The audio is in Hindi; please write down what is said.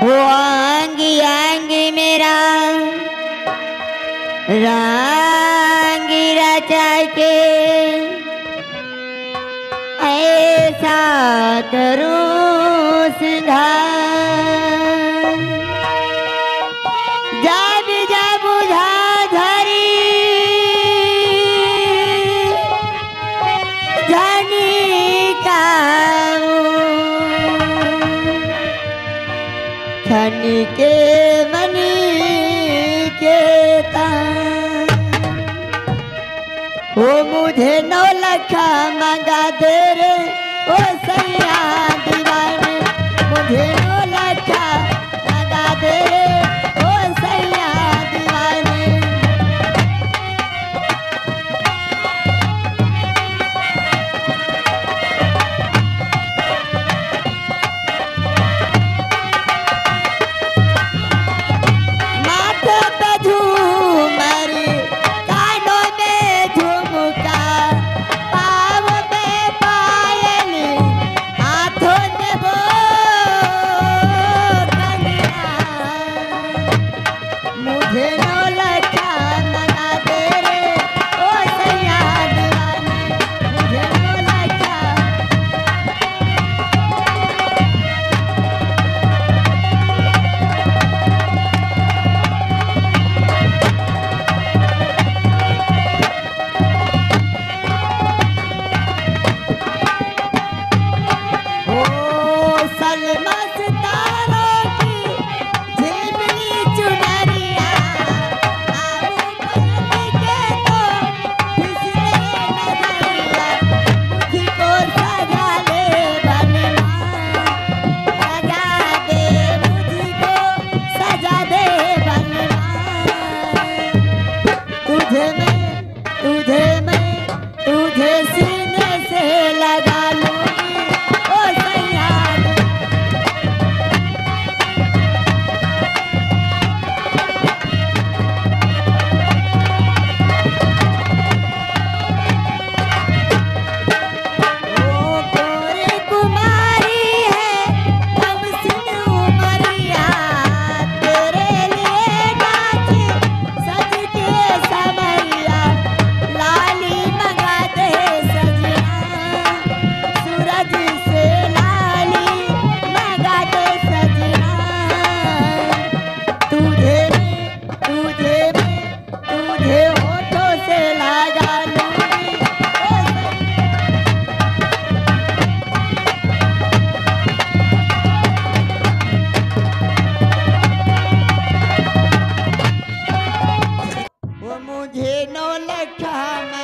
वो आंग आंग मेरा। रंग रचा के। ऐसा करूँ सिंधा বোঝে না राधे राधे मध्ये नौ लठा